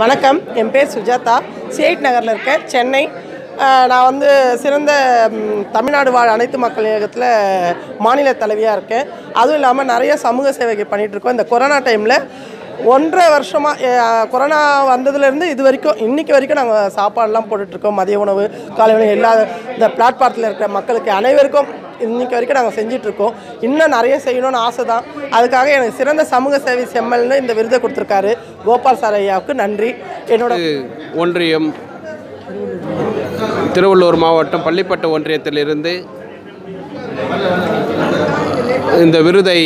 வணக்கம். என் பேர் சுஜாதா. சேட் நகரில் இருக்கேன் சென்னை. நான் வந்து சிறந்த தமிழ்நாடு வாழ் அனைத்து மக்கள் இயக்கத்தில் மாநில தலைவியாக இருக்கேன். அதுவும் இல்லாமல் நிறைய சமூக சேவைகள் பண்ணிகிட்டு இருக்கோம். இந்த கொரோனா டைமில் ஒன்றரை வருஷமாக கொரோனா வந்ததுலேருந்து இது வரைக்கும் இன்றைக்கி வரைக்கும் நாங்கள் சாப்பாடெல்லாம் போட்டுட்ருக்கோம். மதிய உணவு காலை உணவு எல்லா இந்த பிளாட்பாரத்தில் இருக்கிற மக்களுக்கு அனைவருக்கும் இன்றைக்கி வரைக்கும் நாங்கள் செஞ்சிட்ருக்கோம். இன்னும் நிறைய செய்யணும்னு ஆசை தான் அதுக்காக எனக்கு சிறந்த சமூக சேவை செம்மல்னு இந்த விருதை கொடுத்துருக்காரு. கோபால் சார் ஐயாவுக்கு நன்றி. என்னோட ஒன்றியம் திருவள்ளூர் மாவட்டம் பள்ளிப்பட்டு ஒன்றியத்திலிருந்து இந்த விருதை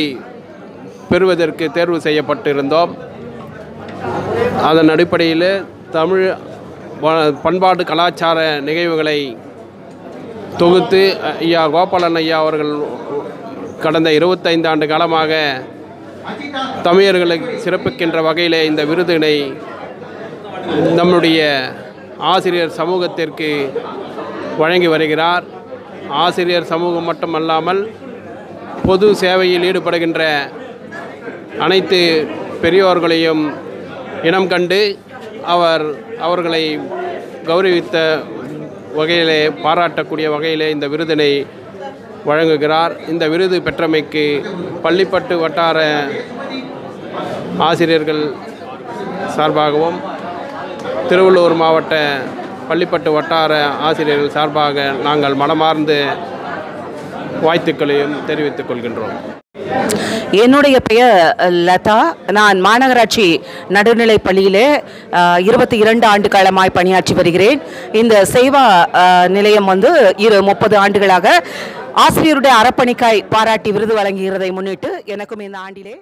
பெறுவதற்கு தேர்வு செய்யப்பட்டிருந்தோம். அதன் அடிப்படையில் தமிழ் பண்பாடு பண்பாட்டு கலாச்சார நிகழ்வுகளை தொகுத்து ஐயா கோபாலன் ஐயா அவர்கள் கடந்த இருபத்தைந்து ஆண்டு காலமாக தமிழர்களை சிறப்பிக்கின்ற வகையில் இந்த விருதினை நம்முடைய ஆசிரியர் சமூகத்திற்கு வழங்கி வருகிறார். ஆசிரியர் சமூகம் மட்டுமல்லாமல் பொது சேவையில் ஈடுபடுகின்ற அனைத்து பெரியோர்களையும் இனம் கண்டு அவர் அவர்களை கௌரவித்த வகையிலே பாராட்டக்கூடிய வகையிலே இந்த விருதினை வழங்குகிறார். இந்த விருது பெற்றமைக்கு பள்ளிப்பட்டு வட்டார ஆசிரியர்கள் சார்பாகவும் திருவள்ளூர் மாவட்ட பள்ளிப்பட்டு வட்டார ஆசிரியர்கள் சார்பாக நாங்கள் மனமார்ந்து வாழ்த்துக்களையும் தெரிவித்துக் கொள்கின்றோம். என்னுடைய பெயர் லதா. நான் மாநகராட்சி நடுநிலைப் பள்ளியிலே இருபத்தி இரண்டு ஆண்டு காலமாய் பணியாற்றி வருகிறேன். இந்த சேவா நிலையம் வந்து இரு முப்பது ஆண்டுகளாக ஆசிரியருடைய அறப்பணிக்காய் பாராட்டி விருது வழங்குகிறதை முன்னிட்டு எனக்கும் இந்த ஆண்டிலே